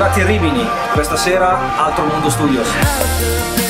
Arrivati a Rimini, questa sera Altro Mondo Studios.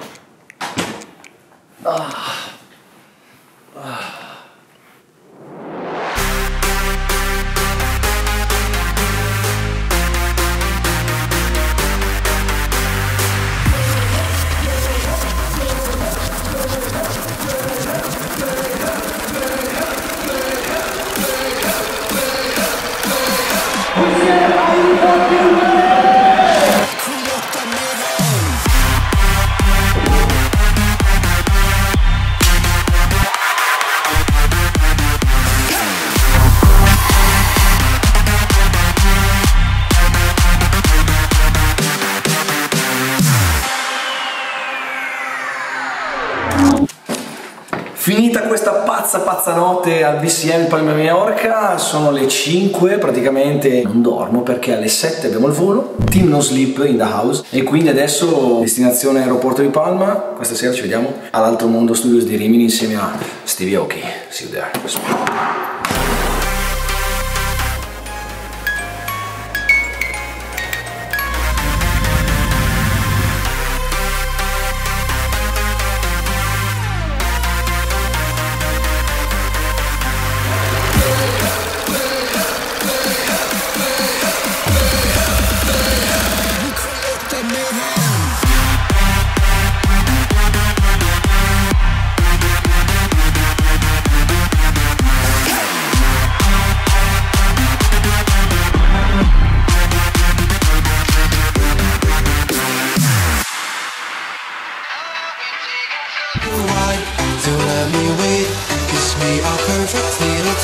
cool. Finita questa pazza pazza notte al BCM Palma Mallorca, sono le 5 praticamente, non dormo perché alle 7 abbiamo il volo, team no sleep in the house e quindi adesso destinazione aeroporto di Palma, questa sera ci vediamo all'Altro Mondo Studios di Rimini insieme a Stevie Aoki, see you there.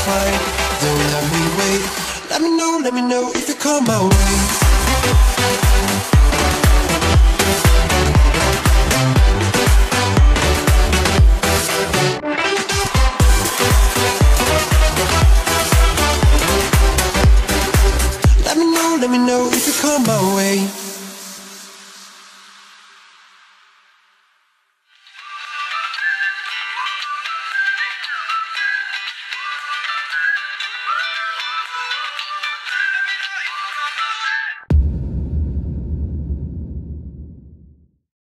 fight. Don't let me wait. Let me know, let me know if you come my way. let me know if you come my way.